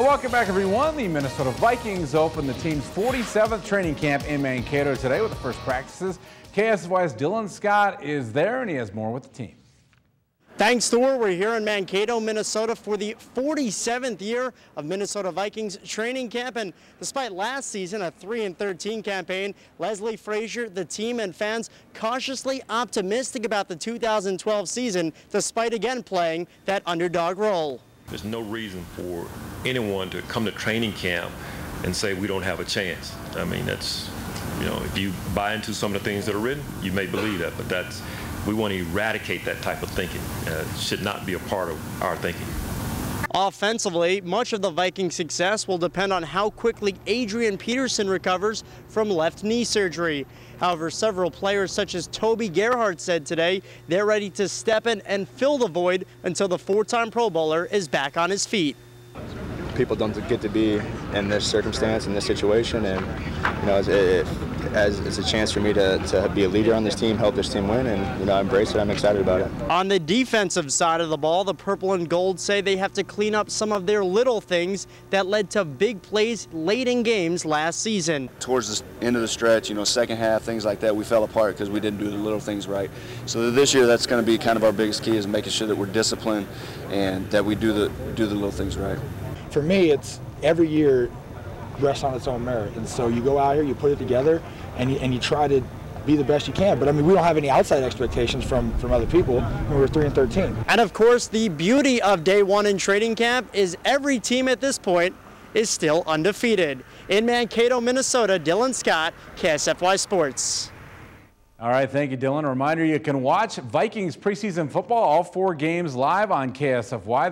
Welcome back, everyone. The Minnesota Vikings open the team's 47th training camp in Mankato today with the first practices. KSFY's Dylan Scott is there, and he has more with the team. Thanks, Thor. We're here in Mankato, Minnesota for the 47th year of Minnesota Vikings training camp. And despite last season, a 3-13 campaign, Leslie Frazier, the team and fans cautiously optimistic about the 2012 season, despite again playing that underdog role. There's no reason for anyone to come to training camp and say we don't have a chance. I mean, that's, you know, if you buy into some of the things that are written, you may believe that, but that's, we want to eradicate that type of thinking. Uh, it should not be a part of our thinking. Offensively, much of the Vikings' success will depend on how quickly Adrian Peterson recovers from left knee surgery. However, several players such as Toby Gerhart said today they're ready to step in and fill the void until the four-time Pro Bowler is back on his feet. People don't get to be in this circumstance, in this situation, and you know, it, as it's a chance for me to, to be a leader on this team, help this team win, and you know I embrace it. I'm excited about it. On the defensive side of the ball, the purple and gold say they have to clean up some of their little things that led to big plays late in games last season. Towards the end of the stretch, you know, second half, things like that, we fell apart because we didn't do the little things right. So this year, that's going to be kind of our biggest key is making sure that we're disciplined and that we do the do the little things right. For me, it's every year rests on its own merit. And so you go out here, you put it together, and you, and you try to be the best you can. But I mean, we don't have any outside expectations from, from other people. We we're 3 and 13. And of course, the beauty of day one in training camp is every team at this point is still undefeated. In Mankato, Minnesota, Dylan Scott, KSFY Sports. All right, thank you, Dylan. A reminder you can watch Vikings preseason football, all four games live on KSFY.